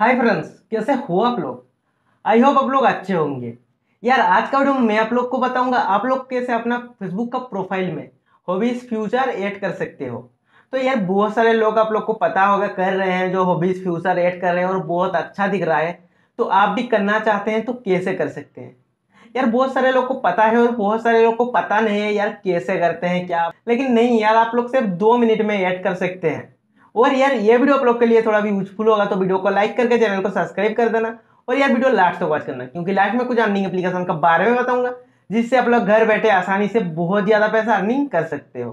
Hi friends कैसे हो आप लोग? आई होप आप लोग अच्छे होंगे। यार, आज का वीडियो मैं आप लोग को बताऊँगा, आप लोग कैसे अपना फेसबुक का प्रोफ़ाइल में हॉबीज फ्यूचर ऐड कर सकते हो। तो यार, बहुत सारे लोग आप लोग को पता होगा, कर रहे हैं जो हॉबीज फ्यूचर ऐड कर रहे हैं और बहुत अच्छा दिख रहा है। तो आप भी करना चाहते हैं तो कैसे कर सकते हैं? यार, बहुत सारे लोग को पता है और बहुत सारे लोग को पता नहीं है यार कैसे करते हैं, क्या? लेकिन नहीं यार, आप लोग सिर्फ़ दो मिनट में ऐड कर सकते हैं। और यार, ये वीडियो आप लोग के लिए थोड़ा भी यूजफुल होगा तो वीडियो को लाइक करके चैनल को सब्सक्राइब कर देना। और यार, वीडियो लास्ट तक वॉच करना, क्योंकि लास्ट में कुछ अर्निंग एप्लीकेशन का बारे में बताऊँगा, जिससे आप लोग घर बैठे आसानी से बहुत ज़्यादा पैसा अर्निंग कर सकते हो।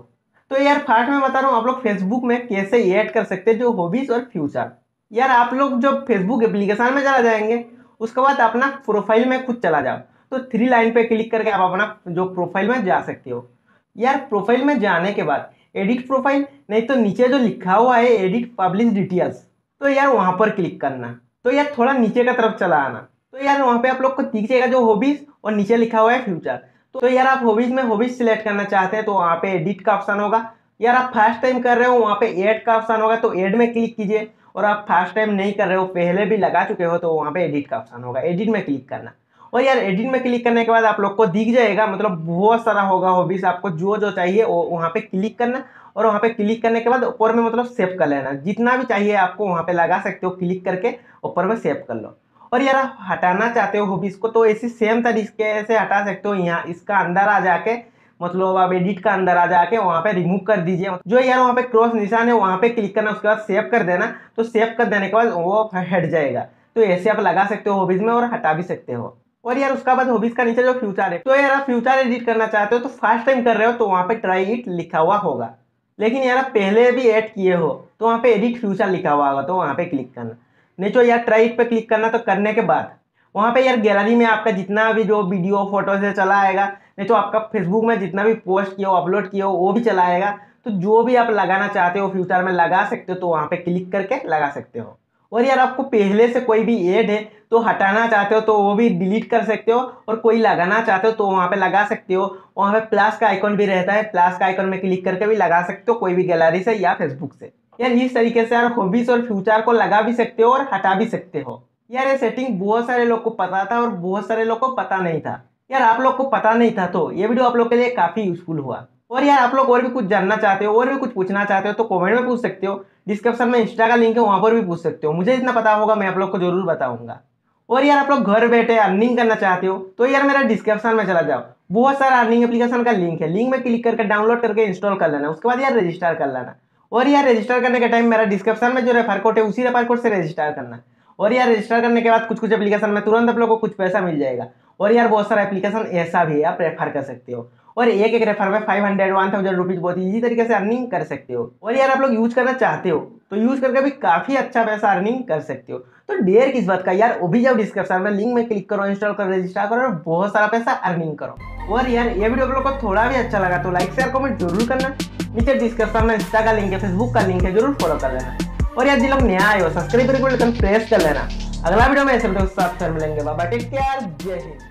तो यार फास्ट में बता रहा हूँ, आप लोग फेसबुक में कैसे ऐड कर सकते हैं जो हॉबीज और फ्यूचर यार, आप लोग जब फेसबुक एप्लीकेशन में चला जाएँगे, उसके बाद अपना प्रोफ़ाइल में खुद चला जाओ। तो थ्री लाइन पे क्लिक करके आप अपना जो प्रोफ़ाइल में जा सकते हो। यार प्रोफ़ाइल में जाने के बाद एडिट प्रोफ़ाइल, नहीं तो नीचे जो लिखा हुआ है एडिट पब्लिश डिटेल्स तो यार वहाँ पर क्लिक करना। तो यार थोड़ा नीचे का तरफ़ चला आना। तो यार वहाँ पे आप लोग को दिखेगा जो हॉबीज और नीचे लिखा हुआ है फ्यूचर तो यार आप हॉबीज में हॉबीज सिलेक्ट करना चाहते हैं तो वहाँ पे एडिट का ऑप्शन होगा। यार आप फ़र्स्ट टाइम कर रहे हो, वहाँ पे एड का ऑप्शन होगा तो एड में क्लिक कीजिए। और आप फ़र्स्ट टाइम नहीं कर रहे हो, पहले भी लगा चुके हो तो वहाँ पे एडिट का ऑप्शन होगा। एडिट में क्लिक करना। और यार एडिट में क्लिक करने के बाद आप लोग को दिख जाएगा मतलब बहुत सारा होगा हॉबीज आपको जो जो चाहिए वो वहाँ पे क्लिक करना और वहाँ पे क्लिक करने के बाद ऊपर में मतलब सेव कर लेना। जितना भी चाहिए आपको वहाँ पे लगा सकते हो क्लिक करके ऊपर में सेव कर लो। और यार आप हटाना चाहते हो हॉबीज को तो ऐसी सेम तरीके से हटा सकते हो। यहाँ इसका अंदर आ जाके मतलब आप एडिट का अंदर आ जाके वहाँ पे रिमूव कर दीजिए। जो यार वहाँ पे क्रॉस निशान है, वहाँ पे क्लिक करना, उसके बाद सेव कर देना तो सेव कर देने के बाद वो हट जाएगा। तो ऐसे आप लगा सकते हो हॉबीज में और हटा भी सकते हो। और यार उसका बाद हॉबीज का नीचे जो फ्यूचर है तो यार आप फ्यूचर एडिट करना चाहते हो तो फ़र्स्ट टाइम कर रहे हो तो वहाँ पे ट्राई इट लिखा हुआ होगा। लेकिन यार आप पहले भी ऐड किए हो तो वहाँ पे एडिट फ्यूचर लिखा हुआ होगा तो वहाँ पे क्लिक करना। नहीं तो यार ट्राई इट पे क्लिक करना तो करने के बाद, वहाँ पे यार गैलरी में आपका जितना भी जो वीडियो फ़ोटो से चला आएगा, नहीं तो आपका फेसबुक में जितना भी पोस्ट किया हो अपलोड किया हो, वो भी चला आएगा। तो जो भी आप लगाना चाहते हो फ्यूचर में लगा सकते हो तो वहाँ पे क्लिक करके लगा सकते हो। और यार आपको पहले से कोई भी एड है तो हटाना चाहते हो तो वो भी डिलीट कर सकते हो, और कोई लगाना चाहते हो तो वहाँ पे लगा सकते हो। वहाँ पे प्लस का आइकॉन भी रहता है प्लस का आइकॉन में क्लिक करके भी लगा सकते हो, कोई भी गैलरी से या फेसबुक से। यार इस तरीके से यार हॉबीज और फ्यूचर को लगा भी सकते हो और हटा भी सकते हो। यार ये सेटिंग बहुत सारे लोग को पता था और बहुत सारे लोग को पता नहीं था। यार आप लोग को पता नहीं था तो ये वीडियो आप लोग के लिए काफ़ी यूजफुल हुआ। और यार आप लोग और भी कुछ जानना चाहते हो, और भी कुछ पूछना चाहते हो तो कमेंट में पूछ सकते हो। डिस्क्रिप्शन में इंस्टा का लिंक है, वहाँ पर भी पूछ सकते हो। मुझे जितना पता होगा, मैं आप लोग को ज़रूर बताऊँगा। और यार, आप लोग घर बैठे अर्निंग करना चाहते हो तो यार मेरा डिस्क्रिप्शन में चला जाओ। बहुत सारा अर्निंग एप्लीकेशन का लिंक है। लिंक में क्लिक करके डाउनलोड करके इंस्टॉल कर लेना। उसके बाद यार रजिस्टर कर लेना। और यार रजिस्टर करने के टाइम मेरा डिस्क्रिप्शन में जो रेफर कोड है, उसी रेफर कोड से रजिस्टर करना। और यार रजिस्टर करने के बाद कुछ कुछ एप्लीकेशन में तुरंत आप लोग को कुछ पैसा मिल जाएगा। और यार बहुत सारा एप्लीकेशन ऐसा भी है, आप रेफर कर सकते हो। और एक एक रेफर में five hundred one thousand rupees बहुत ईजी तरीके से अर्निंग कर सकते हो। और यार आप लोग यूज़ करना चाहते हो तो यूज़ करके भी काफ़ी अच्छा पैसा अर्निंग कर सकते हो। तो डेयर किस बात का? यार, वो भी जाओ डिस्क्रिप्शन में लिंक में क्लिक करो इंस्टॉल करो रजिस्टर करो और बहुत सारा पैसा अर्निंग करो। और यार, ये वीडियो आप लोग को थोड़ा भी अच्छा लगा तो लाइक शेयर कमेंट ज़रूर करना। नीचे डिस्क्रिप्शन में इंस्टा का लिंक है फेसबुक का लिंक है, ज़रूर फॉलो कर लेना। और यार, जिन लोग नया आए हो सब्सक्राइब करके प्रेस कर लेना। अगला वीडियो में ऐसे साथ फिर मिलेंगे। बाबा टेक केयर जय हिंद।